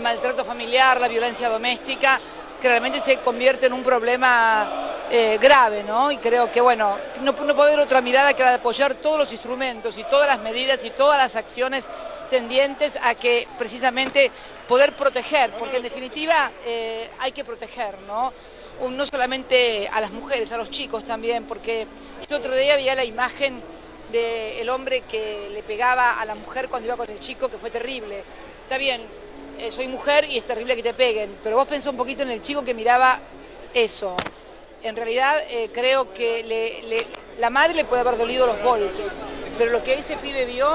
el maltrato familiar, la violencia doméstica, que realmente se convierte en un problema eh, grave, ¿no? Y creo que, bueno, no, no puede haber otra mirada que la de apoyar todos los instrumentos y todas las medidas y todas las acciones tendientes a que precisamente poder proteger, porque en definitiva eh, hay que proteger, ¿no? No solamente a las mujeres, a los chicos también, porque el otro día había la imagen del hombre que le pegaba a la mujer cuando iba con el chico, que fue terrible. Está bien, eh, soy mujer y es terrible que te peguen, pero vos pensá un poquito en el chico que miraba eso. En realidad eh, creo que la madre le puede haber dolido los golpes, pero lo que ese pibe vio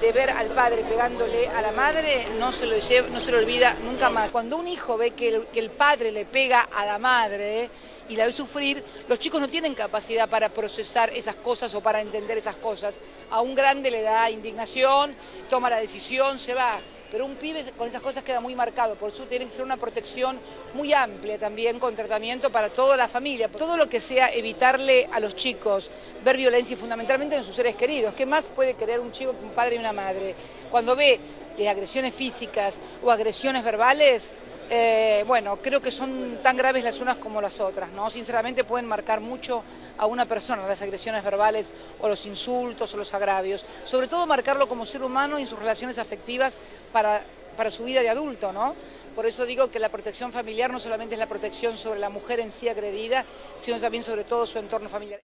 de ver al padre pegándole a la madre no se lo, lleva, no se lo olvida nunca más. Cuando un hijo ve que el padre le pega a la madre y la ve sufrir, los chicos no tienen capacidad para procesar esas cosas o para entender esas cosas. A un grande le da indignación, toma la decisión, se va pero un pibe con esas cosas queda muy marcado, por eso tiene que ser una protección muy amplia también con tratamiento para toda la familia, todo lo que sea evitarle a los chicos ver violencia fundamentalmente en sus seres queridos. ¿Qué más puede querer un chico que un padre y una madre? Cuando ve agresiones físicas o agresiones verbales, eh, bueno, creo que son tan graves las unas como las otras, ¿no? Sinceramente pueden marcar mucho a una persona las agresiones verbales o los insultos o los agravios. Sobre todo marcarlo como ser humano y sus relaciones afectivas para, para su vida de adulto, ¿no? Por eso digo que la protección familiar no solamente es la protección sobre la mujer en sí agredida, sino también sobre todo su entorno familiar.